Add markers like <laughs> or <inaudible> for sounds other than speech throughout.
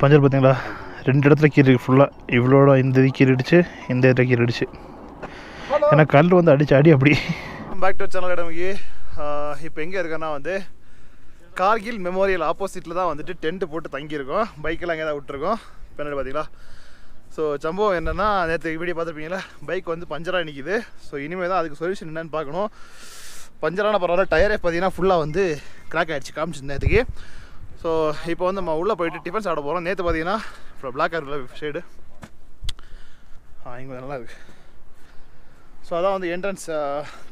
Puncture பார்த்தீங்களா? ரெண்டு இடத்துல கீறிருக்கு ஃபுல்லாக இவ்வளோட இந்த இது கீறிடுச்சு இந்த இடத்துல கீறிடுச்சு ஏன்னா கல் வந்து அடிச்சு அடி அப்படி. பேக் டு சேனல் இடமுகி இப்போ எங்கே இருக்கேன்னா வந்து கார்கில் மெமோரியல் ஆப்போசிட்டில் தான் வந்துட்டு டென்ட் போட்டு தங்கியிருக்கோம். பைக்கெல்லாம் இங்கே தான் விட்டுருக்கோம். பின்னாடி பார்த்தீங்களா? ஸோ சம்பவம் என்னென்னா நேற்று வீடியோ பார்த்துருப்பீங்களா? பைக் வந்து பஞ்சராக நிற்கிது ஸோ இனிமேல் தான் அதுக்கு சொல்யூஷன் என்னன்னு பார்க்கணும். பஞ்சரான பரவாயில்ல டயரே பார்த்தீங்கன்னா ஃபுல்லாக வந்து கிராக் ஆகிடுச்சு காமிச்சு நேற்றுக்கு ஸோ இப்போ வந்து நம்ம உள்ளே போயிட்டு டிஃபன் சாப்பிட போகிறோம் நேற்று பார்த்தீங்கன்னா இப்போ பிளாக் இருக்குல்ல ஷேடு ஆ இங்கே நல்லா இருக்குது ஸோ அதான் வந்து entrance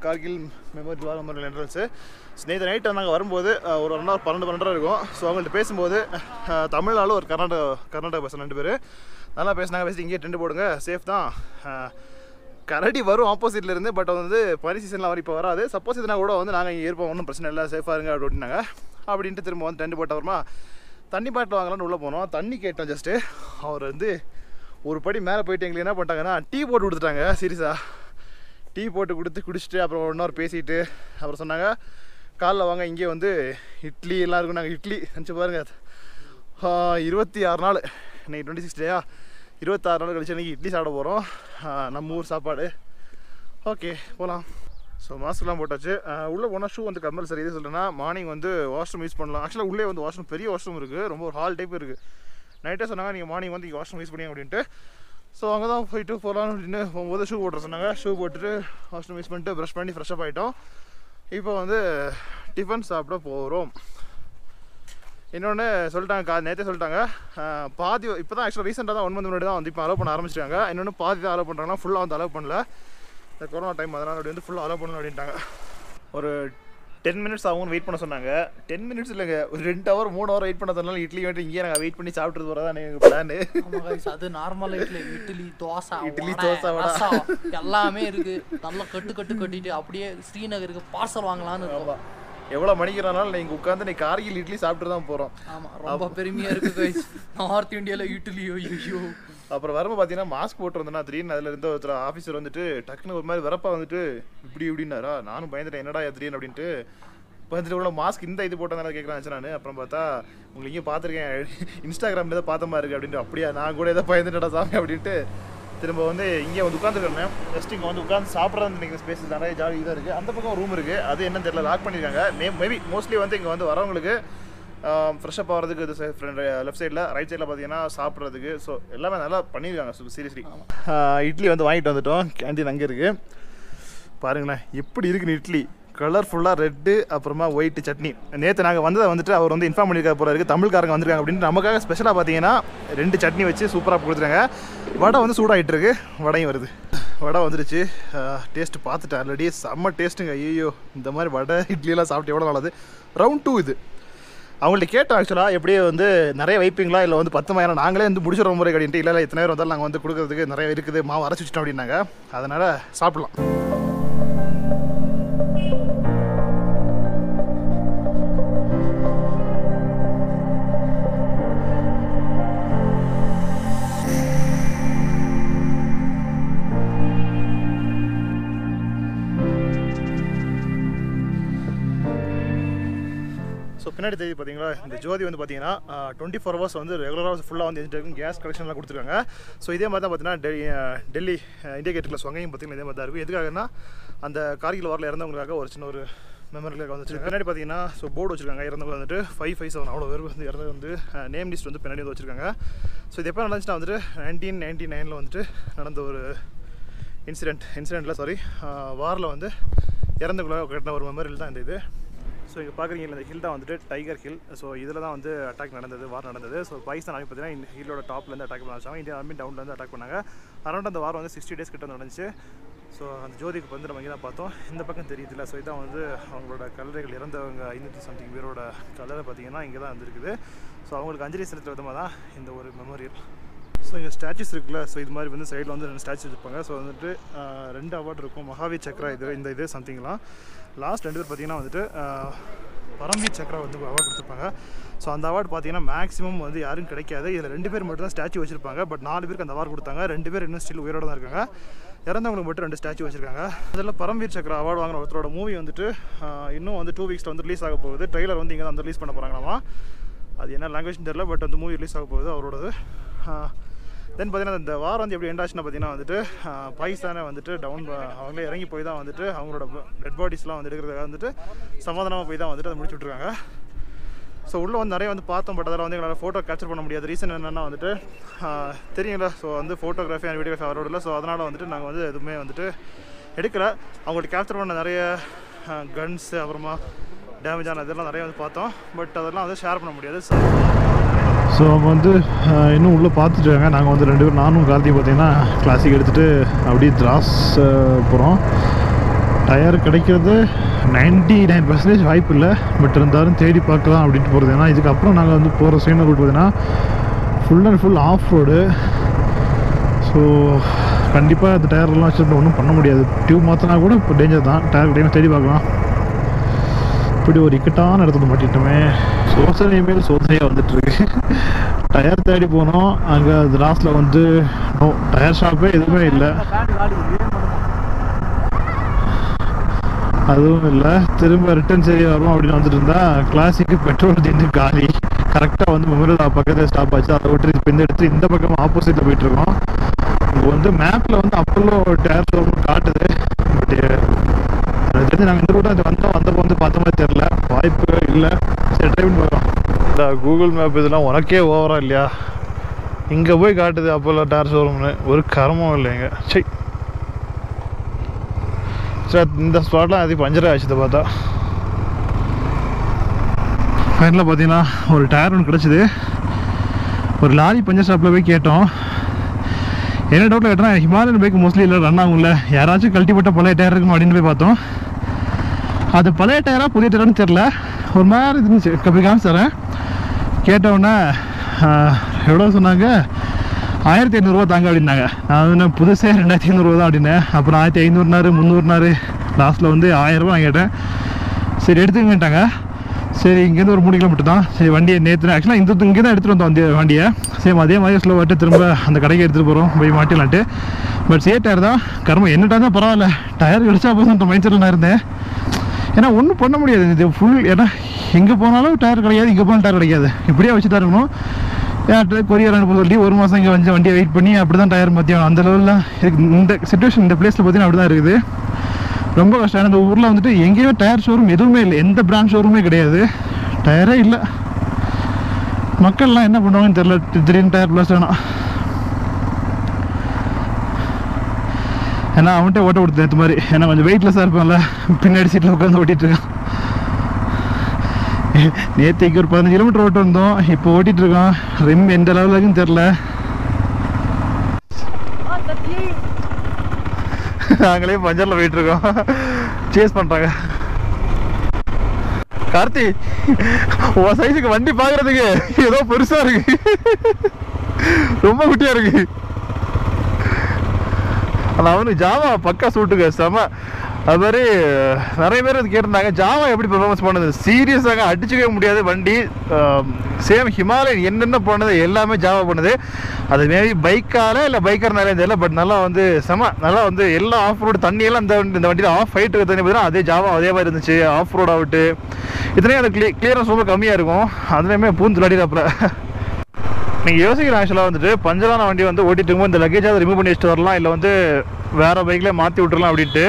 Kargil memorial war memorial entrance நேற்று நைட்டு நாங்கள் வரும்போது ஒரு ஒரு ஹவர் பன்னெண்டு பன்னெண்டரை இருக்கும். ஸோ அவங்கள்ட்ட பேசும்போது அஹ், தமிழ்நாடு ஒரு கர்நாடகா கர்நாடகா பர்சன் ரெண்டு பேர். நல்லா பேசினாங்க. பேசி இங்கேயே டென்ட் போடுங்க. சேஃப் தான். கரடி வரும் ஆப்போசிட்ல இருந்து பட் வந்து பனி சீசன்லாம் வர இப்போ வராது. சப்போஸ் இதுனா கூட வந்து நாங்கள் இங்கே இருப்போம். ஒன்றும் பிரச்சனை இல்லை. சேஃபாக இருங்க அப்படின்னாங்க. அப்படின்ட்டு திரும்ப வந்து டென்ட் போட்ட தண்ணி பாட்டில் வாங்கலாம்னு உள்ளே போனோம். தண்ணி கேட்டோம் ஜஸ்ட்டு அவர் வந்து ஒரு படி மேலே போயிட்டு எங்களுக்கு என்ன பண்ணிட்டாங்கன்னா டீ போட்டு கொடுத்துட்டாங்க சீரியஸாக டீ போட்டு கொடுத்து குடிச்சிட்டு அப்புறம் இன்னொரு பேசிட்டு அப்புறம் சொன்னாங்க காலைல வாங்க இங்கே வந்து இட்லி எல்லாம் இருக்கும். நாங்கள் இட்லி நினச்சி பாருங்க. இருபத்தி ஆறு நாள். இன்னைக்கு டுவெண்ட்டி சிக்ஸ் டேயா? இருபத்தாறு நாள் கழிச்சு இன்றைக்கி இட்லி சாப்பிட போகிறோம் நம்ம ஊர் சாப்பாடு. ஓகே போகலாம் ஸோ மாஸ்க்லாம் போட்டாச்சு. உள்ளே போனால் ஷூ வந்து கம்பல்சரி எது சொல்லுன்னா மார்னிங் வந்து வாஷ்ரூம் யூஸ் பண்ணலாம். ஆக்சுவலாக உள்ளே வந்து வாஷ்ரூம் பெரிய வாஷ்ரூம் இருக்குது ரொம்ப ஒரு ஹால் டைப் இருக்குது நைட்டே சொன்னாங்க நீங்கள் மார்னிங் வந்து இங்கே வாஷ்ரூம் யூஸ் பண்ணி அப்படின்ட்டு. ஸோ அங்கே தான் போயிட்டு போகலாம் அப்படின்னு போகும்போது ஷூ போட்டுற சொன்னாங்க. ஷூ போட்டுட்டு வாஷ்ரூம் யூஸ் பண்ணிட்டு ப்ரஷ் பண்ணி ஃப்ரெஷ்ஷப் ஆகிட்டோம் இப்போ வந்து டிஃபன் சாப்பிட போகிறோம் இன்னொன்று சொல்லிட்டாங்க கா நேற்றே சொல்லிட்டாங்க. பாதி இப்போ தான் ஆக்சுவலாக ரீசெண்டாக தான் ஒன் மந்த் முன்னாடி தான் வந்து இப்போ அலோவ் பண்ண ஆரம்பிச்சிட்டாங்க. இன்னொன்று பாதி தான் அலோவ் பண்ணுறாங்கன்னா ஃபுல்லாக வந்து அலோவ் பண்ணல. இந்த கொரோனா டைம் அதனால் அப்படி வந்து ஃபுல்லாக அலோவ் பண்ணணும் அப்படின்ட்டாங்க. ஒரு டென் மினிட்ஸ் ஆகும்னு வெயிட் பண்ண சொன்னாங்க. டென் மினிட்ஸ் இல்லைங்க ஒரு ரெண்டு ஹவர் மூணு ஹவர் வெயிட் பண்ணதுனால இட்லி வந்துட்டு இங்கேயே நாங்கள் வெயிட் பண்ணி சாப்பிட்டு போகிறதா எங்கள் பிளான் அது நார்மல் இட்லி இட்லி தோசை இட்லி, தோசை, வடை. எல்லாமே இருக்கு. நல்லா கட்டு கட்டு கட்டிட்டு அப்படியே ஸ்ரீநகருக்கு பார்சல் வாங்கலாம்னு இருக்கோம். எவ்வளோ மணிக்கிறனால நீங்கள் உட்காந்து நீ கார்கில் இட்லி சாப்பிட்டு தான் போகிறோம் ஆமா ரொம்ப பெருமையா இருக்கு கைஸ் நார்த் இந்தியால இட்லி ஐயோ அப்புறம் வரும்போது பார்த்தீங்கன்னா மாஸ்க் போட்டிருந்தேன்னா திடீர்னு அதில் இருந்த ஒருத்தர் ஆஃபீஸர் வந்துட்டு டக்குன்னு ஒரு மாதிரி வரப்பா வந்துட்டு இப்படி இப்படின்னாரா? நானும் பயந்துட்டேன் என்னடா திடீர்னு அப்படின்ட்டு. வந்துட்டு உள்ள மாஸ்க் இந்த இது போட்டதான கேட்குறேன் நான். அப்புறம் பார்த்தா உங்களுக்கு இங்கே பார்த்துருக்கேன். இன்ஸ்டாகிராமில் தான் பார்த்த மாதிரி இருக்குது அப்படின்ட்டு. அப்படியா நான் கூட ஏதோ பயந்துட்டடா சாமி அப்படின்ட்டு. திரும்ப வந்து இங்கே வந்து உட்காந்துருக்கேன் ஜஸ்ட் இங்கே வந்து உட்காந்து சாப்பிட்றது நினைக்கிற ஸ்பேஸ் நிறைய ஜாலி இதாக இருக்குது அந்த பக்கம் ரூம் இருக்குது அது என்னன்னு தெரியல. லாக் பண்ணியிருக்காங்க. மே மேபி மோஸ்ட்லி வந்து இங்கே வந்து வரவங்களுக்கு ஃப்ரெஷ்அப் ஆகிறதுக்கு இது ஃப்ரெண்ட் லெஃப்ட் சைடில் ரைட் சைடில் பார்த்தீங்கன்னா சாப்பிட்றதுக்கு ஸோ எல்லாமே நல்லா பண்ணியிருக்காங்க சீரியஸ்லி இட்லி வந்து வாங்கிட்டு வந்துட்டோம் கேண்டீன் அங்கே இருக்குது பாருங்களேன் எப்படி இருக்குன்னு இட்லி? கலர்ஃபுல்லாக ரெட்டு அப்புறமா ஒயிட் சட்னி. நேற்று நாங்கள் வந்ததை வந்துட்டு அவர் வந்து இன்ஃபார்ம் பண்ணியிருக்காரு போல இருக்குது தமிழ்காரங்க வந்திருக்காங்க அப்படின்ட்டு நமக்காக ஸ்பெஷலாக பார்த்தீங்கன்னா ரெண்டு சட்னி வச்சு சூப்பராக கொடுத்துருக்காங்க. வடை வந்து சூடாகிட்டு இருக்கு வடையும் வருது. வடை வந்துருச்சு. டேஸ்ட் பார்த்துட்டேன் ஆல்ரெடி செம்ம டேஸ்ட்டுங்க ஐயோ இந்த மாதிரி வடை இட்லியெல்லாம் சாப்பிட்டு எவ்வளோ நல்லது? ரவுண்ட் டூ இது. அவங்கள்ட்ட கேட்டோம் ஆக்சுவலாக எப்படியே வந்து நிறைய வைப்பீங்களா? இல்லை வந்து பத்து மாயிரம் நாங்களே வந்து முடிச்சிடும் முறை அப்படின்ட்டு இல்லை இல்லை இத்தனை பேர் வந்தாலும் நாங்கள் வந்து கொடுக்குறதுக்கு நிறைய இருக்குது. மாவு அரைச்சி வச்சிட்டோம் அப்படின்னாங்க. அதனால் சாப்பிட்லாம். பின்னாடி தெரியுது பார்த்தீங்களா? இந்த ஜோதி வந்து பார்த்தீங்கன்னா டுவெண்ட்டி ஃபோர் ஹவர்ஸ் வந்து ரெகுலராக ஃபுல்லாக வந்து இருக்கும் கேஸ் கலெக்ஷன்லாம் கொடுத்துருக்காங்க. ஸோ இதே மாதிரி தான் பார்த்தீங்கன்னா டெல்லி டெல்லி இந்தியா கேட்டில் சொங்கையும் பார்த்தீங்கன்னா இதே மாதிரி தான் இருக்கும் எதுக்காகன்னா அந்த கார்கில் வாரில் இறந்தவங்களுக்காக ஒரு சின்ன ஒரு மெமரிக்காக வந்துச்சு பின்னாடி பார்த்தீங்கன்னா ஸோ போர்டு வச்சிருக்காங்க. இறந்தவங்க வந்துட்டு ஃபைவ் ஃபைவ் செவன் அவ்வளோ பேர் வந்து இறந்து வந்து நேம் லிஸ்ட் வந்து பின்னாடி வந்து வச்சிருக்காங்க. ஸோ இது எப்போ நடந்துச்சுன்னா வந்துட்டு நைன்டீன் நைன்டி நைனில் வந்துட்டு நடந்த ஒரு இன்சிடெண்ட் இன்சிடெண்ட்டில் சாரி வாரில் வந்து இறந்துக்குள்ள கட்டின ஒரு மெமரியல் தான் இந்த இது. ஸோ இங்கே பார்க்குறீங்க இந்த ஹில் தான் வந்துட்டு டைகர் ஹில் ஸோ இதில் தான் வந்து அட்டாக் நடந்தது வார் நடந்தது. ஸோ பாகிஸ்தான் ஆர்மி பார்த்தீங்கன்னா இந்த ஹில்லோட டாப்லேருந்து அட்டாக் பண்ண வச்சாங்க இந்தியா ஆர்மி டவுன்லேருந்து அட்டாக் பண்ணாங்க. அரௌண்ட் அந்த வார் வந்து சிக்ஸ்டி டேஸ் கிட்ட நடந்துச்சு. ஸோ அந்த ஜோதிக்கு வந்து நம்ம இங்கே தான் பார்த்தோம். இந்த பக்கம் தெரியுதுல்ல. ஸோ இதான் வந்து அவங்களோட கல்லறைகள் இறந்தவங்க ஐநூற்றி சம்திங் பேரோட கல்லறை பார்த்தீங்கன்னா இங்கே தான் வந்துருக்குது. ஸோ அவங்களுக்கு அஞ்சலி செலுத்துற விதமாக தான் இந்த ஒரு மெமோரியல் ஸோ இங்கே ஸ்டாச்சுஸ் இருக்குல்ல. ஸோ இது மாதிரி வந்து சைடில் வந்து ரெண்டு ஸ்டாச்சு இருப்பாங்க. ஸோ வந்துட்டு ரெண்டு அவார்டு இருக்கும். மகாவீர் சக்ரா இது இந்த இது சம்திங்லாம் லாஸ்ட் ரெண்டு பேர் பார்த்தீங்கன்னா வந்துட்டு ஆஹ், பரம்வீர் சக்ரா வந்து அவார்டு கொடுத்துருப்பாங்க. ஸோ அந்த அவார்டு பார்த்தீங்கன்னா மேக்ஸிமம் வந்து யாரும் கிடைக்காது. இதில் ரெண்டு பேர் மட்டும் தான் ஸ்டாச்சு வச்சிருப்பாங்க. பட் நாலு பேருக்கு அந்த அவார்டு கொடுத்தாங்க. ரெண்டு பேர் இன்னும் ஸ்டில் உயிரோட தான் இருக்காங்க. இறந்தவங்களுக்கு மட்டும் ரெண்டு ஸ்டாச்சு வச்சிருக்காங்க. அதில் பரம்வீர் சக்ரா அவார்டு வாங்கின ஒருத்தரோட மூவி வந்துட்டு இன்னும் வந்து டூ வீக்ஸில் வந்து ரிலீஸ் ஆக போகுது. ட்ரெய்லர் வந்து இங்கே தான் வந்து ரிலீஸ் பண்ண போகிறாங்களாமா அது என்ன லாங்குவேஜ்னு தெரியல. பட் அந்த மூவி ரிலீஸ் ஆக போகுது. அவரோடது. தென் பார்த்தீங்கன்னா இந்த வாரம் வந்து எப்படி எண்ட் ஆச்சுன்னா பார்த்தீங்கன்னா வந்துட்டு ஆஹ், பாகிஸ்தானை வந்துட்டு டவுன் அவங்களே இறங்கி போய் தான் வந்துட்டு அவங்களோட டெட் பாடிஸ்லாம் வந்து எடுக்கிறதுக்காக வந்துட்டு சமாதானமாக போய் தான் வந்துட்டு அதை முடிச்சு விட்ருக்காங்க ஸோ உள்ளே வந்து நிறைய வந்து பார்த்தோம் பட் அதெல்லாம் வந்து எங்களால் ஃபோட்டோ கேப்சர் பண்ண முடியாது. ரீசன் என்னென்னா வந்துட்டு தெரியுங்களா ஸோ வந்து ஃபோட்டோகிராஃபி அண்ட் வீடியோகிராஃபி அவரோட இல்லை. ஸோ அதனால் வந்துட்டு நாங்கள் வந்து எதுவுமே வந்துட்டு எடுக்கல. அவங்கள்ட்ட கேப்சர் பண்ண நிறைய கன்ஸு அப்புறமா டேமேஜ் ஆன இதெல்லாம் நிறைய வந்து பார்த்தோம். பட் அதெல்லாம் வந்து ஷேர் பண்ண முடியாது. ஸோ ஸோ அவங்க வந்து இன்னும் உள்ளே பார்த்துட்டு இருக்காங்க. நாங்கள் வந்து ரெண்டு பேரும் நானும் கார்த்தி பார்த்தீங்கன்னா கிளாசிக் எடுத்துகிட்டு அப்படியே திராஸ் போகிறோம் டயர் கிடைக்கிறது நைன்டி நைன் பர்சன்டேஜ் வாய்ப்பு இல்லை. பட் இருந்தாலும் தேடி பார்க்கலாம் அப்படின்ட்டு போகிறது ஏன்னா இதுக்கப்புறம் நாங்கள் வந்து போகிற சைன ரூட் பார்த்தீங்கன்னா full and full of road so கண்டிப்பாக அந்த டயர்லாம் வச்சுருந்து ஒன்றும் பண்ண முடியாது. டியூப் மாற்றினா கூட இப்போ டேஞ்சர் தான். டயர் கிடையாது தேடி பார்க்கலாம். இப்படி ஒரு இக்கட்டான இடத்துல மாட்டிட்டோமே. சோசனை மேல் சோதனையாக வந்துட்டு இருக்கு டயர் தேடி போனோம். அங்கே லாஸ்ட்டில் வந்து நோ டயர் ஷாப்பே எதுவுமே இல்லை. அதுவும் இல்லை. திரும்ப ரிட்டர்ன் சரி வரும் அப்படின்னு வந்துட்டு இருந்தா கிளாசிக்கு பெட்ரோல் தீர்ந்து காலி. கரெக்டாக வந்து மெமரியல் பக்கத்தில் ஸ்டாப் ஆச்சு. அதை விட்டு இப்போ எடுத்து இந்த பக்கம் ஆப்போசிட்டில் போயிட்டு இருக்கோம் இங்கே வந்து மேப்பில் வந்து அப்பல்லோ டயர் காட்டுது. பட் எனக்கு தெரிஞ்சு நாங்கள் இந்த ரூட்டில் அது வந்தோம். வந்தப்போ வந்து பார்த்த மாதிரி தெரில வாய்ப்பு இல்லை. சரி ட்ரை பண்ணி பார்க்கலாம் இந்த கூகுள் மேப் இதெல்லாம் உனக்கே ஓவரா இல்லையா? இங்கே போய் காட்டுது அப்போல்லோ டயர் ஷோரூம்னு ஒரு கரமும் இல்லைங்க சரி சார் இந்த ஸ்பாட்லாம் அது பஞ்சரே ஆச்சு பார்த்தா. ஃபைனலாக பார்த்தீங்கன்னா ஒரு டயர் ஒன்று கிடச்சிது. ஒரு லாரி பஞ்சர் ஷாப்பில் போய் கேட்டோம். என்ன டவுட்டில் கேட்டோம்னா ஹிமாலயன் பைக் மோஸ்ட்லி இல்லை ரன் ஆகும்ல. யாராச்சும் கழட்டிப்பட்ட பழைய டயர் இருக்கும்? அப்படின்னு போய் பார்த்தோம். அது பழைய டயரா புதிய டயரான்னு தெரில ஒரு மாதிரி இருந்துச்சு. கப்பி காமிச்சிறேன் கேட்டவுடனே எவ்வளோ சொன்னாங்க? ஆயிரத்தி ஐநூறுரூவா தாங்க அப்படின்னாங்க. நான் வந்து புதுசே ரெண்டாயிரத்தி ஐநூறுரூவா தான் அப்படின்னேன் அப்புறம் ஆயிரத்தி ஐநூறுனாரு முந்நூறுனாரு. லாஸ்ட்டில் வந்து ஆயிரரூபா நான் கேட்டேன். சரி எடுத்துக்கிட்டாங்க சரி இங்கேருந்து ஒரு மூணு கிலோமீட்டர் தான். சரி வண்டியை நேற்று ஆக்சுவலாக இந்த இங்கே தான் எடுத்துகிட்டு வந்தோம் அந்த வண்டியை. சேம் அதே மாதிரி ஸ்லோ வாட்டு திரும்ப அந்த கடைக்கு எடுத்துகிட்டு போகிறோம் போய் மாட்டிடலான்ட்டு. பட் சே டயர் தான். கர்மம் என்ன டயர் தான் பரவாயில்ல. டயர் கிடச்சா போதுன்ற மைண்ட் செட்டில் நான் இருந்தேன். ஏன்னா ஒன்றும் பண்ண முடியாது. இது ஃபுல் ஏன்னா எங்கே போனாலும் டயர் கிடையாது இங்கே போனாலும் டயர் கிடைக்காது. இப்படியே வச்சு தான் இருக்கணும். ஏன்னா கொரியர் அனுப்ப சொல்லி ஒரு மாதம் இங்கே வந்து வண்டியை வெயிட் பண்ணி அப்படி தான் டயர் மாற்றி அந்த லெவலில் இந்த சுச்சுவேஷன் இந்த பிளேஸில் பார்த்தீங்கன்னா அப்படி தான் இருக்குது. ரொம்ப கஷ்டம். இந்த ஊரில் வந்துட்டு எங்கேயுமே டயர் ஷோரூம் எதுவுமே இல்லை. எந்த பிராண்ட் ஷோரூமே கிடையாது. டயரே இல்லை. மக்கள்லாம் என்ன பண்ணுவாங்கன்னு தெரில திடீர்னு டயர் ப்ளஸ் வேணும் ஏன்னா அவன்கிட்ட ஓட்ட கொடுத்தேன் இந்த மாதிரி. ஏன்னா கொஞ்சம் வெயிட்லெஸ்ஸாக இருப்பான்ல. பின்னாடி சீட்டில் உட்காந்து ஓட்டிகிட்டு இருக்கான். நேற்றுக்கு ஒரு பதினஞ்சு கிலோமீட்டர் ஓட்டு வந்தோம். இப்போ ஓட்டிகிட்டு இருக்கோம் ரிம் எந்த லெவலுக்குன்னு தெரில நாங்களே பஞ்சரில் போயிட்டு இருக்கோம். சேஸ் பண்ணுறாங்க கார்த்தி உன் சைஸுக்கு வண்டி பார்க்குறதுக்கு ஏதோ பெருசா இருக்கு. ரொம்ப குட்டியாக இருக்கு. ஆனால் அவனு ஜாவா பக்கா சூட்டுங்க செம. அது மாதிரி நிறைய பேர் அது கேட்டிருந்தாங்க ஜாவா எப்படி பெர்ஃபார்மன்ஸ் பண்ணுது? சீரியஸாக அடிச்சுக்கவே முடியாது வண்டி. சேம் ஹிமாலயன் என்னென்ன பண்ணுது எல்லாமே ஜாவா பண்ணுது. அது மேபி பைக்கால இல்லை பைக்கர்னாலே தெரியல பட் நல்லா வந்து செம. நல்லா வந்து எல்லா ஆஃப் ரோடு தண்ணியெல்லாம் இந்த வண்டி இந்த வண்டியில் ஆஃப் ஃபைட் தண்ணி பார்த்தீங்கன்னா அதே ஜாவா அதே மாதிரி இருந்துச்சு ஆஃப் ரோட் ஆகட்டு இதுலேயும் அந்த கிளிய கிளியரன்ஸ் ரொம்ப கம்மியாக இருக்கும். அதுலேயுமே பூந்து விளையாடிடாப்புல <laughs> நீங்கள் யோசிக்கலாம் ஆக்சுவலாக வந்துட்டு பஞ்சரான வண்டி வந்து ஓட்டிட்டு இருக்கும்போது இந்த லக்கேஜாவது ரிமூவ் பண்ணி வச்சுட்டு வரலாம் இல்லை வந்து வேறு பைக்கில் மாற்றி விட்டுறலாம் அப்படின்ட்டு.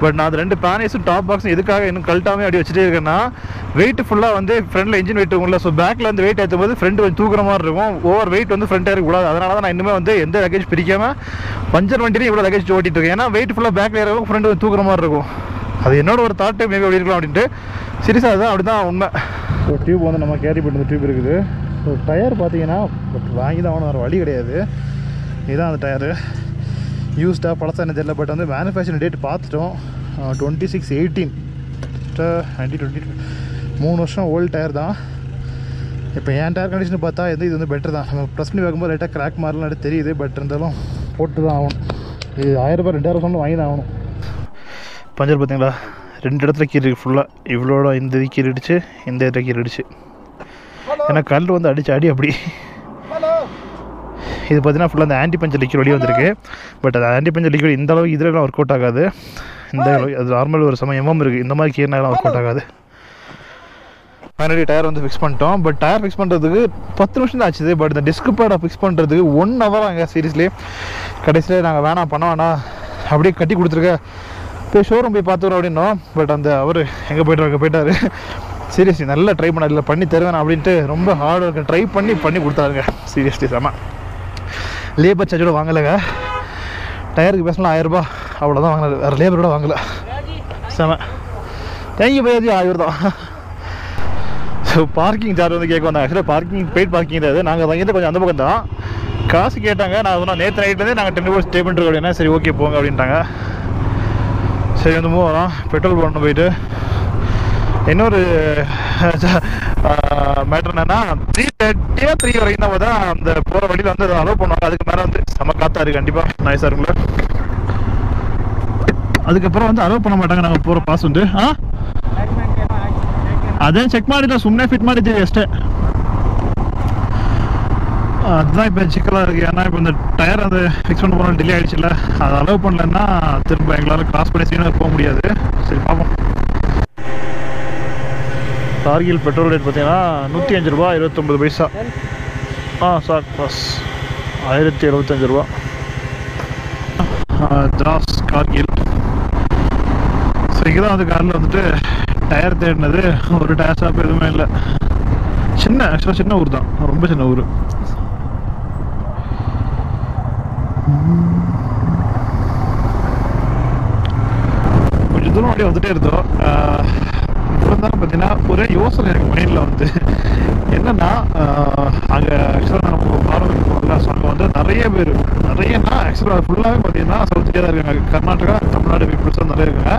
பட் நான் அது ரெண்டு பேனேஸும் டாப் பாக்ஸும் எதுக்காக இன்னும் கழட்டாமே அப்படி வச்சுட்டே இருக்கேன்னா வெயிட் ஃபுல்லாக வந்து ஃப்ரண்டில் இன்ஜின் வெயிட் இருக்கும்ல ஸோ பேக்கில் வந்து வெயிட் ஏற்றும் போது ஃப்ரண்ட் கொஞ்சம் தூக்குற மாதிரி இருக்கும். ஓவர் வெயிட் வந்து ஃப்ரண்ட் இருக்கக்கூடாது அதனால தான் நான் இன்னுமே வந்து எந்த லக்கேஜ் பிரிக்காமல் பஞ்சர் வண்டியிலையும் இவ்வளோ லக்கேஜ் ஓட்டிட்டு இருக்கேன். ஏன்னா வெயிட் ஃபுல்லாக பேக்கில் இருக்கும் ஃப்ரண்ட் கொஞ்சம் தூக்குற மாதிரி இருக்கும். அது என்னோட ஒரு தாட்டு மேபி அப்படி இருக்கலாம் அப்படின்ட்டு. சீரியஸாக அதுதான் அப்படி தான் உண்மை. ஸோ டியூப் வந்து நம்ம கேரி பண்ணுற டியூப் இருக்குது. டயர் பார்த்தீங்கன்னா பட் வாங்கி தான் ஆகணும் வேறு வழி கிடையாது. இதுதான் அந்த டயரு. யூஸ்டாக பழசாக என்ன தெரியல பட் வந்து மேனுஃபேக்சரிங் டேட் பார்த்துட்டோம். Twenty six eighteen ninety twenty மூணு வருஷம் ஓல்டு டயர் தான். இப்போ என் டயர் கண்டிஷன் பார்த்தா எது இது வந்து பெட்டர் தான். நம்ம ப்ரெஸ் பண்ணி பார்க்கும்போது லைட்டாக கிராக் மாதிரிலாம் தெரியுது பட் இருந்தாலும் போட்டு தான் ஆகணும். இது ஆயிரம் ரூபாய் ரெண்டாயிரம் சொன்னால் வாங்கி தான் ஆகணும். பஞ்சர் பார்த்தீங்களா? ரெண்டு இடத்துல கீறிருக்கு ஃபுல்லாக இவ்வளோட இந்த இது கீறிடுச்சு இந்த இடத்துல கீறிடுச்சு. ஏன்னா கல் வந்து அடிச்சு அடி அப்படி. இது பார்த்தீங்கன்னா ஃபுல்லாக அந்த ஆன்டி பஞ்சர் லிக்விட் வெளியே வந்திருக்கு. பட் அது ஆன்டி பஞ்சர் லிக்விட் இந்த அளவுக்கு இதுலலாம் ஒர்க் அவுட் ஆகாது. இந்த அளவு அது நார்மல் ஒரு சமயம் எம்எம் இருக்குது இந்த மாதிரி கீரனாலாம் ஒர்க் அவுட் ஆகாது. ஃபைனலி டயர் வந்து ஃபிக்ஸ் பண்ணிட்டோம். பட் டயர் ஃபிக்ஸ் பண்ணுறதுக்கு பத்து நிமிஷம் தான் ஆச்சுது. பட் இந்த டிஸ்க் பேடை ஃபிக்ஸ் பண்ணுறதுக்கு ஒன் ஹவர் அங்கே சீரியஸ்லி கடைசியில் நாங்கள் வேணாம் பண்ண வேணாம் அப்படியே கட்டி கொடுத்துருக்க. போய் ஷோரூம் போய் பார்த்துக்கிறோம் அப்படின்னோம். பட் அந்த அவர் எங்கே போய்ட்டு அங்கே போயிட்டாரு. சீரியஸ்லி நல்லா ட்ரை பண்ண இல்லை பண்ணி தருவேன் அப்படின்ட்டு ரொம்ப ஹார்ட் ஒர்க் ட்ரை பண்ணி பண்ணி கொடுத்தாருங்க. சீரியஸ்லி செம. லேபர் சார்ஜோட வாங்கலைங்க. டயருக்கு பேசலாம் ஆயிரரூபா அவ்வளோதான் வாங்கினது. வேறு லேபரோட வாங்கல. செம. தேங்க்யூ பையாஜி ஆயிரம் தான் ஸோ பார்க்கிங் சார்ஜ் வந்து கேட்க வந்தாங்க. ஆக்சுவலாக பார்க்கிங் பெய்ட் பார்க்கிங் தான் நாங்கள் வாங்கிட்டு கொஞ்சம் அந்த பக்கம் தான். காசு கேட்டாங்க. நான் சொன்னேன் நேற்று நைட்லேருந்தே நாங்கள் டென் ஹவர்ஸ் ஸ்டே பண்ணிருக்கோம் அப்படின்னா சரி ஓகே போங்க அப்படின்ட்டாங்க. சரி வந்து மூவ் வரோம் பெட்ரோல் போடணும் போயிட்டு. இன்னொரு மேட்டர் என்னன்னா த்ரீ தேர்ட்டியா த்ரீ வரைக்கும் தான் பார்த்தா அந்த போகிற வழியில் வந்து அலோவ் பண்ணுவாங்க அதுக்கு மேலே வந்து செம காத்தா இருக்கு கண்டிப்பாக நைஸாக இருக்குல்ல அதுக்கப்புறம் வந்து ಅಲೋ பண்ண ಮಾಟಾಗ ನಾವು ಪೂರ ಪಾಸ್ ಉಂಟು ಹಾ ಅದೇನು ಚೆಕ್ ಮಾಡಿಲ್ಲ ಸುಮ್ಮನೆ ಫಿಟ್ ಮಾಡಿದ್ದೀವಿ ಅಷ್ಟೇ அதுதான் இப்போ சிக்கலாக இருக்குது ஏன்னா இப்போ இந்த டயர் அது ஃபிக்ஸ் பண்ண போனால் டிலே ஆகிடுச்சுல அதை அலோவ் பண்ணலன்னா திரும்ப எங்களால் கிராஸ் பண்ணி சீனாக போக முடியாது சரி பார்ப்போம் கார்கில் பெட்ரோல் ரேட் பார்த்தீங்கன்னா நூற்றி அஞ்சு ரூபா இருபத்தொம்பது பைசா. ஆ சார் பஸ் ஆயிரத்தி எழுபத்தஞ்சு ரூபா. திராஸ் கார்கில். ஸோ இங்கே தான் வந்து காரில் வந்துட்டு டயர் தேடினது ஒரு டயர் ஷாப் எதுவுமே இல்லை. சின்ன ஆக்சுவலாக சின்ன ஊர் தான். ரொம்ப சின்ன ஊர். கொஞ்சம் தூரம் அப்படியே வந்துட்டே இருந்தோம். பார்த்தீங்கன்னா ஒரே யோசனை எனக்கு மைண்டில் வந்து. என்னன்னா அங்கே ஆக்சுவலாக நம்ம பார்வதி போகல ஸோ அங்கே வந்து நிறைய பேர் நிறையனா ஆக்சுவலாக ஃபுல்லாகவே பார்த்தீங்கன்னா சவுத் இந்தியா தான் இருக்காங்க கர்நாடகா தமிழ்நாடு பீப்புள்ஸ் தான் நிறைய இருக்காங்க.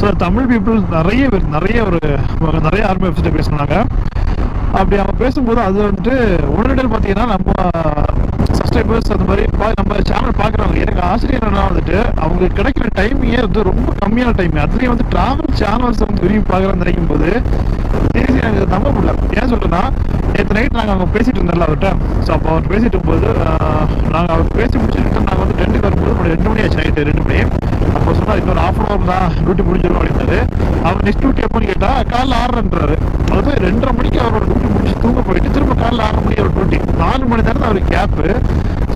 ஸோ தமிழ் பீப்புள்ஸ் நிறைய பேர் நிறைய ஒரு நிறைய ஆர்மி ஆஃபீஸர் பேசினாங்க. அப்படி அவங்க பேசும்போது அது வந்துட்டு உடனடியில் பார்த்தீங்கன்னா நம்ம சப்ஸ்கிரைபர்ஸ் அந்த மாதிரி நம்ம சேனல் பார்க்குறவங்க எனக்கு ஆசிரியர் என்ன வந்துட்டு அவங்களுக்கு கிடைக்கிற டைமிங்கே வந்து ரொம்ப கம்மியான டைம் அதுலேயும் வந்து டிராவல் சேனல்ஸ் வந்து விரும்பி பார்க்குறேன்னு நினைக்கும் போது சரி எனக்கு நம்ப முடியல. ஏன் சொல்றேன்னா நேற்று நைட் நாங்கள் அவங்க பேசிட்டு இருந்தோம்ல அவர்கிட்ட ஸோ அப்போ அவர் பேசிட்டு இருக்கும்போது நாங்கள் அவர் பேசி முடிச்சுட்டு நாங்கள் வந்து டென்ட்டுக்கு வரும்போது ஒரு ரெண்டு மணி ஆச்சு நைட்டு ரெண்டு மணி. அப்போ சொன்னால் இன்னொரு ஆஃப் அன் ஹவர் தான் டியூட்டி முடிஞ்சிடும் அப்படின்னாரு. அவர் நெக்ஸ்ட் டியூட்டி எப்போன்னு கேட்டால் காலைல ஆறுன்றாரு அதாவது ரெண்டரை மணிக்கு அவரோட டியூட்டி முடிச்சு தூங்க போயிட்டு திரும்ப காலைல ஆறு மணி அவர் டியூட்டி நாலு மணி நேரம் தான் அவருக்கு கேப்பு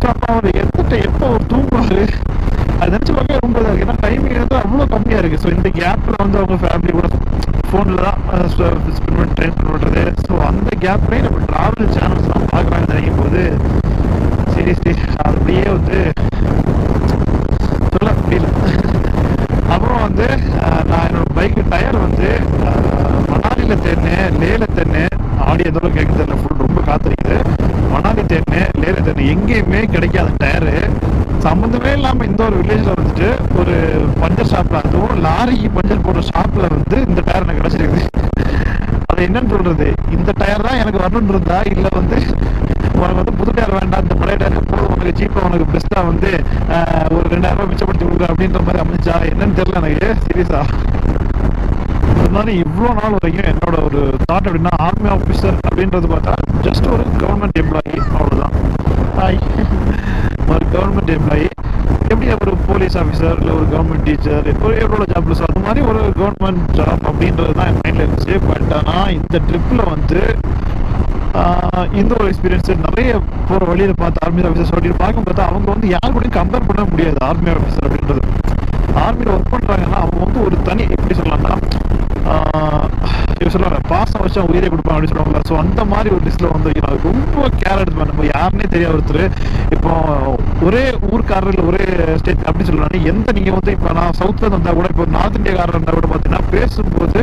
ஸோ அப்போ அவர் எத்தட்ட எப்போ அவர் தூங்குவாரு? அது நினச்சி பார்க்க ரொம்ப இதாக இருக்குது ஏன்னா டைமிங் வந்து அவ்வளோ கம்மியாக இருக்குது ஸோ இந்த கேப்பில் வந்து அவங்க ஃபேமிலி கூட ஃபோனில் தான் ஸ்பெண்ட் பண்ணி ட்ரெயின் பண்ணுறது ஸோ அந்த கேப்லேயே நம்ம ட்ராவல் சேனல்ஸ்லாம் பார்க்குறாங்கன்னு நினைக்கும் போது சீரியஸ்லி சரி அப்படியே வந்து சொல்ல முடியல. அப்புறம் வந்து நான் என்னோட பைக்கு டயர் வந்து மணாலியில் மணாலியில தேடினேன் லேல தேடினேன் ஆடி எந்த கேட்க தெரியல ஃபுல் ரொம்ப காத்திருக்குது மணாலி தேடினேன் லேல தேடினேன் எங்கேயுமே கிடைக்காத டயரு சம்மந்தமே இல்லாமல் இந்த ஒரு வில்லேஜில் வந்துட்டு ஒரு பஞ்சர் ஷாப்பில் அதுவும் லாரிக்கு பஞ்சர் போடுற ஷாப்பில் வந்து இந்த டயர் என்னன்னு சொல்றது? இந்த டயர் தான் எனக்கு வரணும்னு இருந்தா இல்ல வந்து உனக்கு வந்து புது டயர் வேண்டாம் இந்த பழைய டயர் போதும் உனக்கு சீப்பா உனக்கு பெஸ்டா வந்து ஒரு ரெண்டாயிரம் ரூபாய் மிச்சப்படுத்தி கொடுக்குற அப்படின்ற மாதிரி அமைச்சா என்னன்னு தெரியல எனக்கு. சீரியஸா? அதனால இவ்வளோ நாள் வரைக்கும் என்னோட ஒரு தாட் அப்படின்னா ஆர்மி ஆஃபீஸர் அப்படின்றது பார்த்தா ஜஸ்ட் ஒரு கவர்மெண்ட் எம்ப்ளாயி அவ்வளோதான் ஒரு கவர்மெண்ட் எம்ப்ளாயி எப்படி ஒரு போலீஸ் ஆஃபீஸர் இல்லை ஒரு கவர்மெண்ட் டீச்சர் ஒரு எவ்வளோ ஜாப் ஸோ அது மாதிரி ஒரு கவர்மெண்ட் ஜாப் அப்படின்றது தான் என் மைண்டில் இருந்துச்சு. பட் ஆனால் இந்த ட்ரிப்பில் வந்து இந்த ஒரு எக்ஸ்பீரியன்ஸ் நிறைய போகிற வழியில் பார்த்து ஆர்மி ஆஃபீஸர் சொல்லிட்டு பார்க்கும் பார்த்தா அவங்க வந்து யார் கூடயும் கம்பேர் பண்ண முடியாது ஆர்மி ஆஃபீஸர் அப்படின்றது. ஆர்மியில் ஒர்க் பண்ணுறாங்கன்னா அவங்க வந்து ஒரு தனி எப்படி சொல்லலாம்னா சொல்லுவாங்க பாசம் வச்சு அவங்க உயிரை கொடுப்பாங்க அப்படின்னு சொல்லுவாங்க ஸோ அந்த மாதிரி ஒரு லிஸ்ட்டில் வந்து ரொம்ப கேர் எடுத்து நம்ம யாருன்னே தெரியாது ஒருத்தர். இப்போ ஒரே ஊர்க்காரர் இல்லை ஒரே ஸ்டேட் அப்படி சொல்லலாம் எந்த நீங்க வந்து இப்போ நான் சவுத்தில் இருந்தால் கூட இப்போ நார்த் இந்தியாக்காரர் இருந்தால் கூட பார்த்தீங்கன்னா பேசும்போது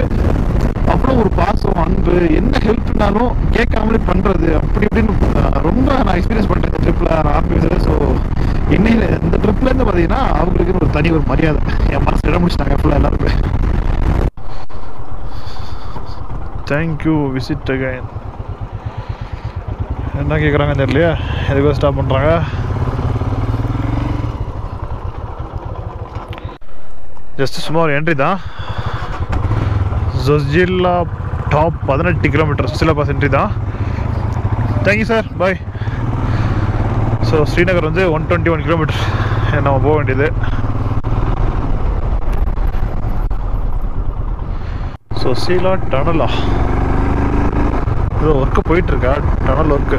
அவ்வளோ ஒரு பாசம் அன்பு என்ன ஹெல்ப்னாலும் கேட்காமலே பண்ணுறது அப்படி இப்படின்னு ரொம்ப நான் எக்ஸ்பீரியன்ஸ் பண்ணிட்டேன் இந்த ட்ரிப்பில் ஆர்மி ஸோ என்னையில இந்த ட்ரிப்லேருந்து பார்த்தீங்கன்னா அவங்களுக்கு ஒரு தனி ஒரு மரியாதை. என் மனசு இடம் முடிச்சிட்டாங்க ஃபுல்லாக எல்லாருமே. தேங்க்யூ விசிட் அகைன் என்ன கேட்குறாங்கன்னு தெரியலையா? எதுக்கோ ஸ்டாப் பண்ணுறாங்க ஜஸ்ட் சும்மா ஒரு என்ட்ரி தான். ஜொஜில்லா டாப் பதினெட்டு கிலோமீட்டர் சிலபஸ் என்ட்ரி தான். Thank you sir bye so Srinagar வந்து ஒன் டுவெண்ட்டி ஒன் கிலோமீட்டர் நம்ம போக வேண்டியது. ஸோ டனலா. ஏதோ ஒர்க்கு போயிட்டுருக்கா டனல் ஒர்க்கு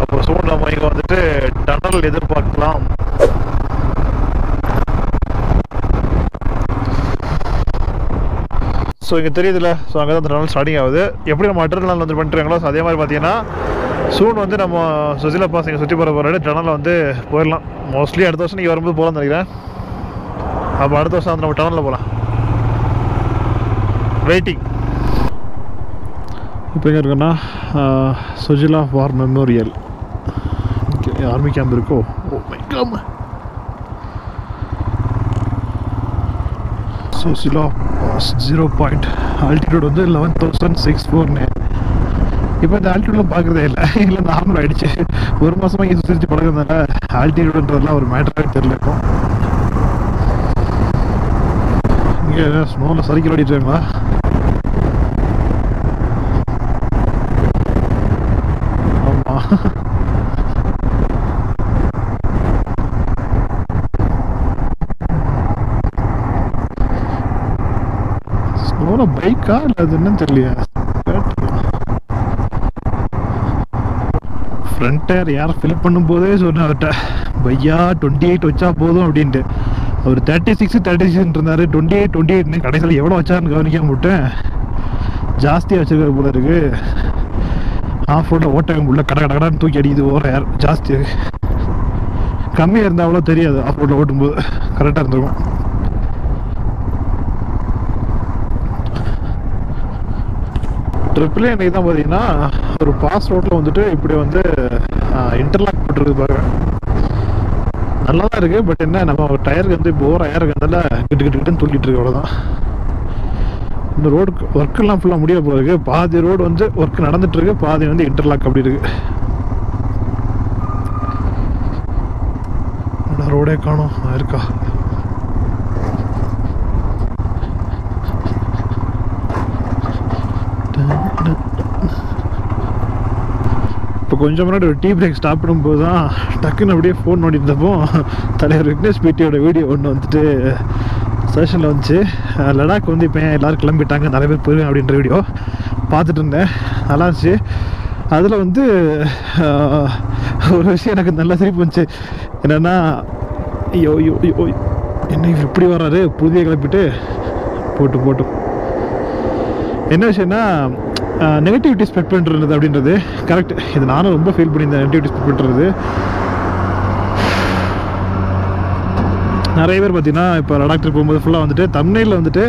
அப்போ சூன் நம்ம இங்கே வந்துட்டு டனல் எதிர்பார்க்கலாம். ஸோ இங்கே தெரியுதுல்ல ஸோ அங்கே தான் அந்த டனல் ஸ்டார்டிங் ஆகுது. எப்படி நம்ம அட்ரல் வந்து பண்ணுறாங்களோ ஸோ அதே மாதிரி பார்த்தீங்கன்னா சூன் வந்து நம்ம சுசிலா பாஸ் இங்கே சுற்றி போகிற போகிற டனலில் வந்து போயிடலாம். மோஸ்ட்லி அடுத்த வருஷம் நீங்கள் வரும்போது போகலாம்னு நினைக்கிறேன். அப்போ அடுத்த வருஷம் வந்து நம்ம டனலில் போகலாம் வெயிட்டிங் இப்போ எங்கே இருக்குன்னா Zojila war memorial army camp இருக்கோ? ஓ மை கம் சுசிலா ஜீரோ பாயிண்ட் ஆல்டிடியூட் வந்து eleven thousand six four nine இப்போ இந்த ஆல்டிடியூட்லாம் பார்க்குறதே இல்லை. இல்லை நார்மல் ஆகிடுச்சு ஒரு மாதமாக இங்கே சுற்றி பழகிறதுனால ஆல்டிடியூட்ன்றதுலாம் ஒரு மேட்டராக தெரியல இருக்கும் இங்கே ஸ்னோவில் சரிக்கல் ஓடிட்டுருங்களா ஆமாம் ஸ்னோவில் பைக்கா இல்லை அது என்னன்னு தெரியலையா. ஃப்ரண்ட் டயர் யார் ஃபில் பண்ணும்போதே சொன்னேன் அவர்கிட்ட பையா டுவெண்ட்டி எயிட் வச்சா போதும் அப்படின்ட்டு. அவர் தேர்ட்டி சிக்ஸ் தேர்ட்டி சிக்ஸ் இருந்தார் டுவெண்ட்டி எயிட் டுவெண்ட்டி எயிட்னு கடைசியில் எவ்வளோ வச்சாருன்னு கவனிக்க விட்டேன். ஜாஸ்தியாக வச்சிருக்க போல இருக்கு. ஆஃப் ரோட்டில் ஓட்ட உள்ள கட கட கடன்னு தூக்கி அடிக்குது ஓர ஏர் ஜாஸ்தி. கம்மியாக இருந்தால் அவ்வளோ தெரியாது. ஆஃப் ரோட்டில் ஓட்டும்போது. கரெக்டாக இருந்திருக்கும். ட்ரிபிள் அன்னைக்கு தான் பார்த்தீங்கன்னா ஒரு பாஸ் ரோட்டில் வந்துட்டு இப்படி வந்து இன்டர்லாக் போட்டுருக்கு பாருங்க. நல்லா தான் இருக்குது பட் என்ன நம்ம டயருக்கு வந்து இப்போ ஓர ஏர் இருக்கிறதால கிட்டு கிட்டு கிட்டுன்னு தூக்கிட்டு இருக்கு அவ்வளோதான் இந்த ரோடு ஒர்க்கெல்லாம் ஃபுல்லாக முடிய போல பாதி ரோடு வந்து ஒர்க் நடந்துட்டு இருக்கு பாதி வந்து இன்டர்லாக் அப்படி இருக்கு. ரோடே காணும் இருக்கா? கொஞ்சம் முன்னாடி ஒரு டீ பிரேக் ஸ்டாப் பண்ணும்போது தான் டக்குன்னு அப்படியே ஃபோன் நோண்டிருந்தப்போ தலைவர் விக்னேஷ் பிடியோட வீடியோ ஒன்று வந்துட்டு ஸ்டேஷனில் வந்துச்சு. லடாக் வந்து இப்போ எல்லோரும் கிளம்பிட்டாங்க? நிறைய பேர் போயிருவேன் அப்படின்ற வீடியோ பார்த்துட்டு இருந்தேன். நல்லா இருந்துச்சு. அதில் வந்து ஒரு விஷயம் எனக்கு நல்லா சிரிப்பு வந்துச்சு. என்னென்னா ஐயோ ஐயோ ஐயோ என்ன இவர் இப்படி வர்றாரு? புதிய கிளப்பிட்டு போட்டு போட்டு. என்ன விஷயம்னா நெகட்டிவிட்டி ஸ்ப்ரெட் பண்ணுறது அப்படின்றது கரெக்ட் இது நானும் ரொம்ப ஃபீல் பண்ணியிருந்தேன். நெகட்டிவிட்டி ஸ்ப்ரெட் பண்ணுறது நிறைய பேர் பார்த்தீங்கன்னா இப்போ லடாக் ட்ரிப் போகும்போது ஃபுல்லாக வந்துட்டு தமிழ்நில வந்துட்டு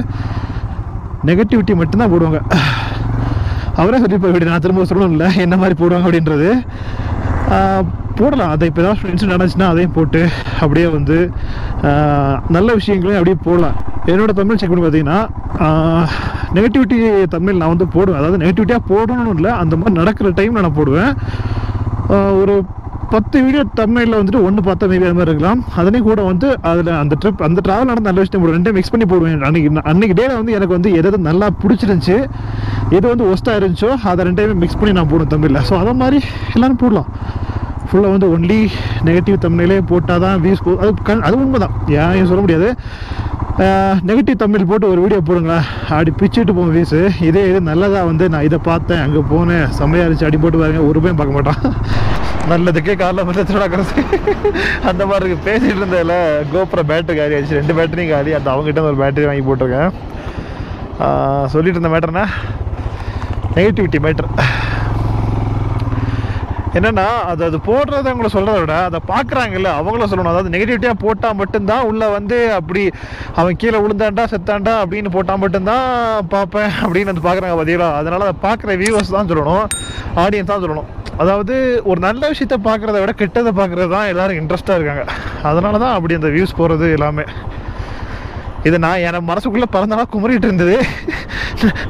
நெகட்டிவிட்டி மட்டும்தான் போடுவாங்க. அவரே சொல்லி போய் நான் திரும்ப சொல்லணும் இல்லை என்ன மாதிரி போடுவாங்க? அப்படின்றது. போடலாம். அதை இப்போ ஏதாவது ஃப்ரெண்ட்ஸ் நடந்துச்சுன்னா அதையும் போட்டு அப்படியே வந்து நல்ல விஷயங்களையும் அப்படியே போடலாம். என்னோடய தமிழ் செக் பண்ணி பார்த்தீங்கன்னா நெகட்டிவிட்டி தமிழ் நான் வந்து போடுவேன். அதாவது நெகட்டிவிட்டியாக போடணும்னு இல்லை அந்த மாதிரி நடக்கிற டைமில் நான் போடுவேன். ஒரு பத்து வீடியோ தமிழில் வந்துட்டு ஒன்று பார்த்தா மேபி அது மாதிரி இருக்கலாம். அதனே கூட வந்து அதில் அந்த ட்ரிப் அந்த ட்ராவல் நடந்த நல்ல விஷயம் போடுவேன் ரெண்டே மிக்ஸ் பண்ணி போடுவேன். அன்னைக்கு அன்னைக்கு டேல வந்து எனக்கு வந்து எதாவது நல்லா பிடிச்சிருந்துச்சி எது வந்து ஒஸ்ட்டாக இருந்துச்சோ அதை ரெண்டையுமே மிக்ஸ் பண்ணி நான் போடணும் தமிழில். ஸோ அதை மாதிரி எல்லோரும் போடலாம். ஃபுல்லாக வந்து ஒன்லி நெகட்டிவ் தமிழிலே போட்டால் தான் வியூஸ் போ அது கண் அது உண்மை தான் ஏன் சொல்ல முடியாது? நெகட்டிவ் தமிழ் போட்டு ஒரு வீடியோ போடுங்களேன். அப்படி பிச்சுட்டு போவோம் வியூஸு இதே இது நல்லதாக வந்து நான் இதை பார்த்தேன். அங்கே போனேன். செம்மையாக இருந்துச்சு. அடி போட்டு பாருங்க. ஒரு பார்க்க மாட்டான். நல்லதுக்கே காலைல மட்டும் நடக்கிறது அந்த மாதிரி இருக்குது பேசிகிட்டு இருந்ததில் கோபுர பேட்டரி காலி ஆச்சு ரெண்டு பேட்டரியும் காலி. அந்த அவங்ககிட்ட ஒரு பேட்டரி வாங்கி போட்டிருக்கேன். சொல்லிட்டு இருந்த மேட்டர்னா நெகட்டிவிட்டி மேட்ரு என்னென்னா அது அது போடுறது அவங்கள சொல்கிறத விட அதை பார்க்குறாங்கல்ல அவங்கள சொல்லணும். அதாவது நெகட்டிவிட்டியாக போட்டால் மட்டும்தான் உள்ளே வந்து அப்படி அவன் கீழே விழுந்தாண்டா செத்தாண்டா அப்படின்னு போட்டால் மட்டும்தான் பார்ப்பேன் அப்படின்னு வந்து பார்க்குறாங்க பார்த்தீங்களா அதனால் அதை பார்க்குற வியூவர்ஸ் தான் சொல்லணும். ஆடியன்ஸ் தான் சொல்லணும். அதாவது ஒரு நல்ல விஷயத்த பார்க்குறத விட கெட்டதை பார்க்குறது தான் எல்லோரும் இன்ட்ரெஸ்ட்டாக இருக்காங்க. அதனால தான் அப்படி அந்த வியூஸ் போகிறது எல்லாமே. இது நான் என் மனசுக்குள்ளே பிறந்தனா குமரிட்டு இருந்தது.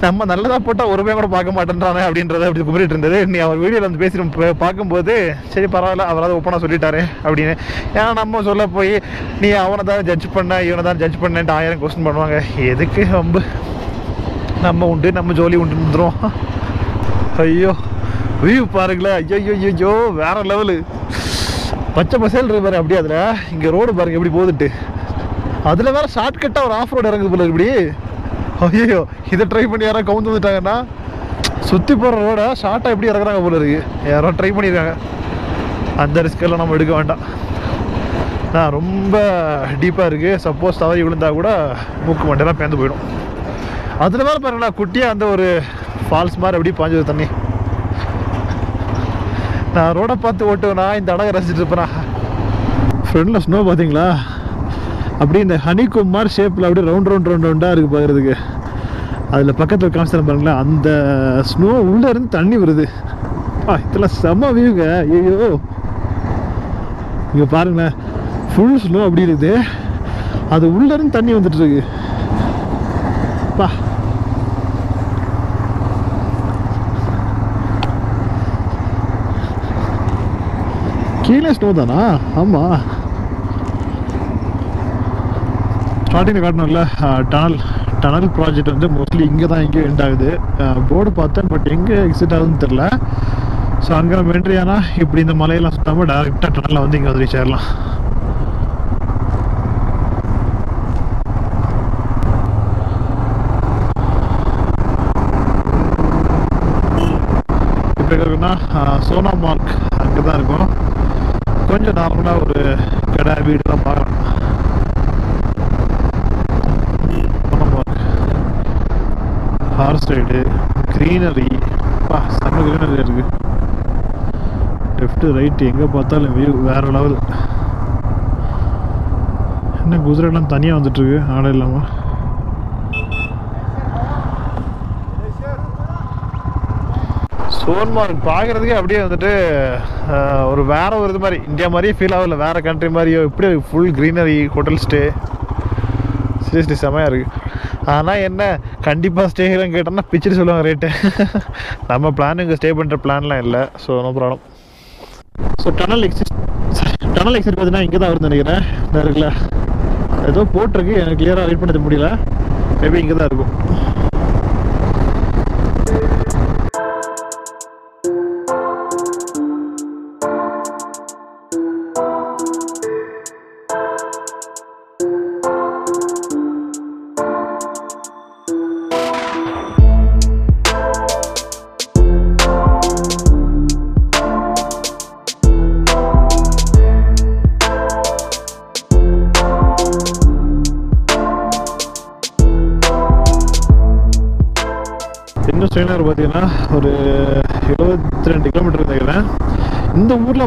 நம்ம நல்லதாக போட்டால் ஒரு கூட பார்க்க மாட்டேன்றானே அப்படின்றத அப்படி குமரிட்டு இருந்தது. நீ அவர் வீடியோவில் வந்து பேசி பார்க்கும்போது சரி பரவாயில்ல அவராது ஒப்பனாக சொல்லிட்டாரு அப்படின்னு. ஏன்னா நம்ம சொல்ல போய் நீ அவனை தான் ஜட்ஜ் பண்ண இவனை தான் ஜட்ஜ் பண்ணேன்ட்டு ஆயிரம் கொஸ்டின் பண்ணுவாங்க. எதுக்கு ரொம்ப நம்ம உண்டு நம்ம ஜோலி உண்டு வந்துடும் ஐயோ வியூ பாருங்களேன். ஐயோ ஐயோ வேற லெவலு பச்சை பசேல் இருக்கு அப்படியே அதில். இங்கே ரோடு பாருங்க எப்படி போகுதுட்டு அதில் வேற ஷார்ட்கட்டாக ஒரு ஆஃப் ரோடு இறங்குது போல இப்படி. ஐயோ இதை ட்ரை பண்ணி யாராவது கவுந்து வந்துட்டாங்கன்னா சுற்றி போகிற ரோடை ஷார்ட்டாக எப்படி இறக்குறாங்க போல இருக்கு. யாரோ ட்ரை பண்ணியிருக்காங்க அந்த ரிஸ்கெல்லாம் நம்ம எடுக்க வேண்டாம். நான் ரொம்ப டீப்பாக இருக்குது சப்போஸ் தவறி விழுந்தால் கூட மூக்கு மண்டெல்லாம் பேந்து போயிடும். அதில் மேலே பாருங்களா குட்டியாக அந்த ஒரு ஃபால்ஸ் மாதிரி அப்படியே பாஞ்சது தண்ணி. நான் ரோடை பார்த்து ஓட்டுவேனா? இந்த அழகை ரசிச்சுட்டு இருப்பேனா? ஃப்ரெண்டில் ஸ்னோ பார்த்தீங்களா? அப்படியே இந்த ஹனிகுமார் ஷேப்பில் அப்படியே ரவுண்ட் ரவுண்ட் ரவுண்ட் ரவுண்டாக இருக்குது பார்க்குறதுக்கு அதில் பக்கத்தில் காமிச்சிட்டேன் பாருங்களேன். அந்த ஸ்னோ உள்ளே இருந்து தண்ணி வருது. ஆ இதெல்லாம் செம்ம வியூங்க ஐயோ இங்கே பாருங்களேன். ஃபுல் ஸ்னோ அப்படி இருக்குது. அது உள்ளே இருந்து தண்ணி வந்துட்டுருக்கு பா. கீழே ஸ்னோ தானா? ஆமாம் ஸ்டார்டிங்கில் காட்டணும்ல டனல் டனல் ப்ராஜெக்ட் வந்து மோஸ்ட்லி இங்கே தான் எங்கேயும் எண்ட் ஆகுது போர்டு பார்த்தேன் பட் எங்கே எக்ஸிட் ஆகுதுன்னு தெரில ஸோ அங்கே நம்ம என்ட்ரி ஆனால் இப்படி இந்த மலையெல்லாம் சுத்தாமல் டேரெக்டாக டனலில் வந்து இங்கே வந்து ரீச் ஆயிடலாம் இப்போ இருக்குன்னா சோனா மார்க் அங்கே தான் இருக்கும். கொஞ்சம் நார்மலாக ஒரு கடை வீடுலாம் பார்க்கலாம் Sonamarg far side greenery பா செம்ம க்ரீனரி இருக்குது லெஃப்ட்டு ரைட்டு எங்கே பார்த்தாலும் வியூ வேற லெவல் என்ன குதிரைலாம் தனியாக வந்துட்டுருக்கு ஆடை இல்லாமல் சோன்மார்க் பார்க்குறதுக்கே அப்படியே வந்துட்டு ஒரு வேற ஒரு இது மாதிரி இந்தியா மாதிரியே ஃபீல் ஆகல. வேறு கண்ட்ரி மாதிரியோ இப்படி full greenery hotel stay seriously செமையாக இருக்குது ஆனால் என்ன கண்டிப்பாக ஸ்டேலாம் கேட்டோம்னா பிச்சுட்டு சொல்லுவாங்க ரேட்டு நம்ம பிளான் இங்கே ஸ்டே பண்ணுற பிளான்லாம் இல்லை so no problem so tunnel exit tunnel exit பார்த்தீங்கன்னா இங்கே தான் வருது நினைக்கிறேன். இந்த இருக்குல்ல ஏதோ போட்டிருக்கு எனக்கு கிளியராக ரீட் பண்ணது முடியல. மேபி இங்கே தான் இருக்கும்.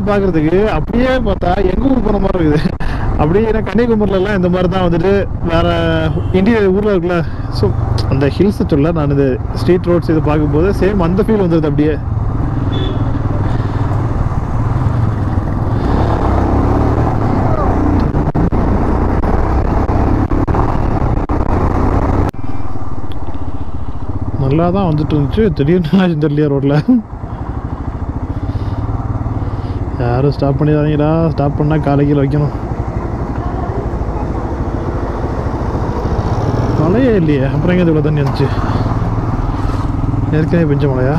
பாக்குறதுக்கு அப்படியே பார்த்தா எங்க ஊர் போன மாதிரி இருக்குது. அப்படியே ஏன்னா கன்னியாகுமரியிலலாம் இந்த மாதிரி தான் வந்துட்டு வேற இந்திய ஊர்ல இருக்குல்ல. ஸோ அந்த ஹில்ஸ் சொல்ல நான் இந்த ஸ்ட்ரீட் ரோட்ஸ் இது பார்க்கும்போது சேம் அந்த ஃபீல் வந்துருது அப்படியே. நல்லா தான் வந்துட்டு இருந்துச்சு. திடீர்னு <laughs> தெரியல ரோட்டில் யாரும் ஸ்டாப் பண்ணிடாதீங்கடா. ஸ்டாப் பண்ணால் காலை வைக்கணும். மழையே இல்லையே? அப்புறம் எங்கே இவ்வளோ தண்ணி வந்துச்சு? ஏற்கனவே பெஞ்ச மழையா?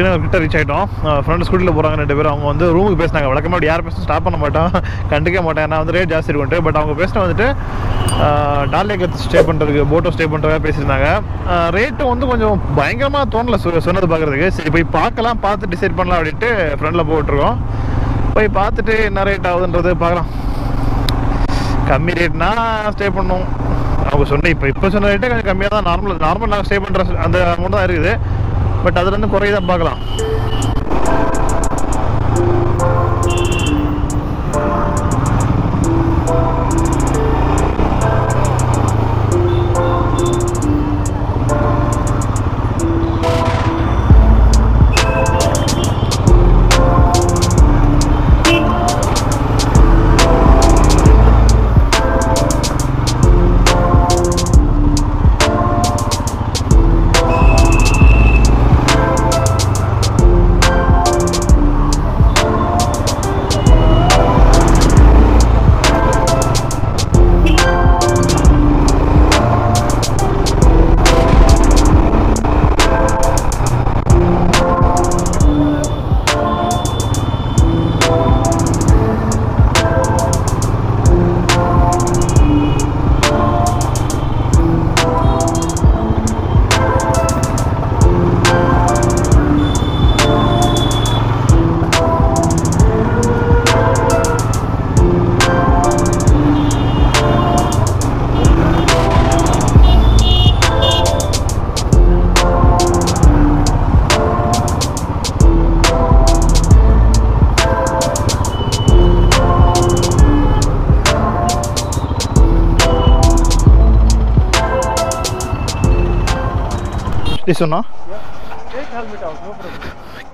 ஸ்ரீநகர் கிட்ட ரீச் ஆகிட்டோம் ஃப்ரெண்டு ஸ்கூட்டியில் போகிறாங்க ரெண்டு பேரும். அவங்க வந்து ரூமுக்கு பேசினாங்க. வழக்கமாக யார் பேசும் ஸ்டாப் பண்ண மாட்டோம். கண்டுக்க மாட்டேன் நான் வந்து ரேட் ஜாஸ்தி இருக்குன்ட்டு. பட் அவங்க பேசின வந்துட்டு டார்லேக்கில் ஸ்டே பண்ணுறதுக்கு போட்டோ ஸ்டே பண்ணுறதா பேசியிருந்தாங்க. ரேட்டும் வந்து கொஞ்சம் பயங்கரமாக தோணல. சொ- சொன்னது பார்க்குறதுக்கு. சரி போய் பார்க்கலாம். பார்த்து டிசைட் பண்ணலாம் அப்படின்ட்டு ஃப்ரெண்டில் போட்டுருக்கோம். போய் பார்த்துட்டு என்ன ரேட் ஆகுதுன்றது பார்க்கலாம். கம்மி ரேட்னா ஸ்டே பண்ணோம். அவங்க சொன்ன இப்போ இப்போ சொன்ன ரேட்டே கொஞ்சம் கம்மியாக தான் நார்மல் நார்மல் நாங்கள் ஸ்டே பண்ணுற அந்த அமௌண்ட் தான் இருக்குது. பட் அதுலேருந்து குறையதான் பார்க்கலாம்.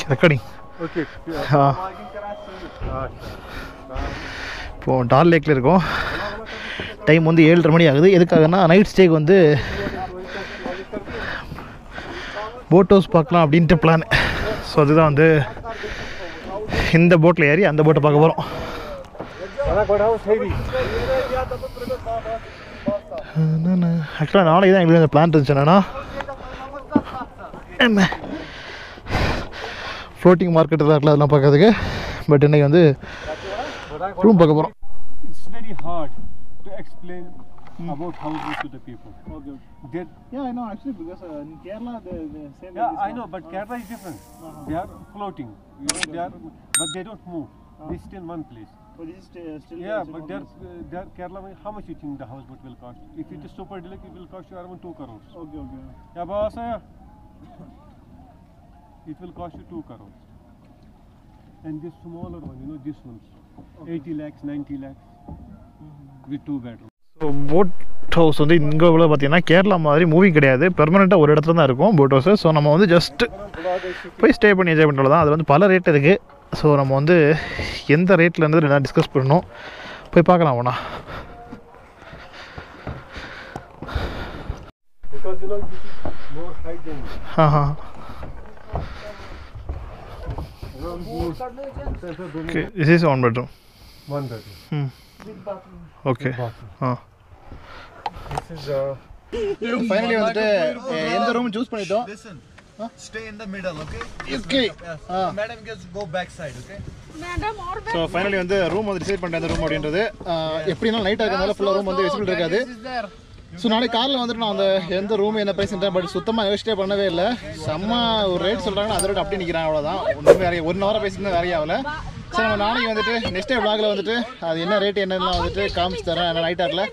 Problem. Recording. Okay. हाँ இப்போ டால் லேக்கில் இருக்கோம் டைம் வந்து ஏழரை மணி ஆகுது எதுக்காகனா நைட் ஸ்டேக்கு வந்து போட் ஹவுஸ் பார்க்கலாம் அப்படின்ட்டு பிளான் ஸோ அதுதான் வந்து இந்த போட்டில் ஏறி அந்த போட்டை பார்க்க போகிறோம் ஆக்சுவலாக நாளைக்கு தான் எங்களுக்கு அந்த பிளான் இருந்துச்சு என்னன்னா என்ன ஃப்ளோட்டிங் மார்க்கெட் தான் இருக்குல்ல அதெல்லாம் பார்க்கறதுக்கு பட் இன்னைக்கு வந்து ரூம் பார்க்க போகிறோம் It's very hard to explain about houses to the people. Okay. They, Yeah, I know actually because uh, in Kerala the, the same. yeah, I know, but Kerala is different. They are floating. You know, they are, but they don't move. They stay in one place. But this is still, still Yeah, but they're, uh, they're Kerala. How much you think the houseboat will cost? If it is super deluxe, it will cost you around two crores. Okay, okay. Yeah, boss. It will cost you two crores. And this smaller one, you know, this one's 80 lakhs, 90 lakhs with two bedrooms. So boat house வந்து இங்கே உள்ள பார்த்தீங்கன்னா கேரளா மாதிரி moving கிடையாது. பெர்மனெண்ட்டாக ஒரு இடத்துல தான் இருக்கும் போட் ஹவுஸ் ஸோ நம்ம வந்து ஜஸ்ட் போய் ஸ்டே பண்ணி என்ஜாய் பண்ணுறது தான். அது வந்து பல ரேட் இருக்குது ஸோ நம்ம வந்து எந்த ரேட்டில் இருந்து நான் டிஸ்கஸ் பண்ணணும்? போய் பார்க்கலாம் வேணா Because you know, this is okay one bedroom one bedroom. Hmm okay ah This is uh, finally வந்துட்டு அஹ், எந்த ரூம் சூஸ் பண்ணிட்டோம்? Listen, stay in the middle, okay? Okay Yes. Madam, just go back side, okay? So finally வந்து room வந்து decide பண்ணிட்டேன் அந்த room அப்படின்றது. அஹ், எப்படினாலும் நைட்டாக இருக்கிறதால ஃபுல்லாக ரூம் வந்து விசிபிள் இருக்காது. ஸோ நாளைக்கு காலையில் வந்துட்டு நான் அந்த எந்த ரூம் என்ன பிரைஸ்ன்றேன் பட் சுத்தமாக யோசிச்சே பண்ணவே இல்லை. செம்ம ஒரு ரேட் சொல்கிறாங்கன்னா அதை ரேட் அப்படி நிற்கிறேன் அவ்வளோதான் ஒன்றுமே வேற ஒன் ஹவராக பேசிட்டு வேற ஆகல ஸோ நம்ம நாளைக்கு வந்துட்டு நெக்ஸ்ட் டே பிளாகில் வந்துட்டு அது என்ன ரேட் என்னெல்லாம் வந்துட்டு காமிச்சு தரேன். நைட் ஆகல.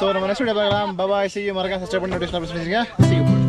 ஸோ நம்ம நெக்ஸ்ட் டே பார்க்கலாம். பபாய் சி மறக்காம சப்ஸ்கிரைப் பண்ணி நோட்டிஃபிகேஷன் சி யூ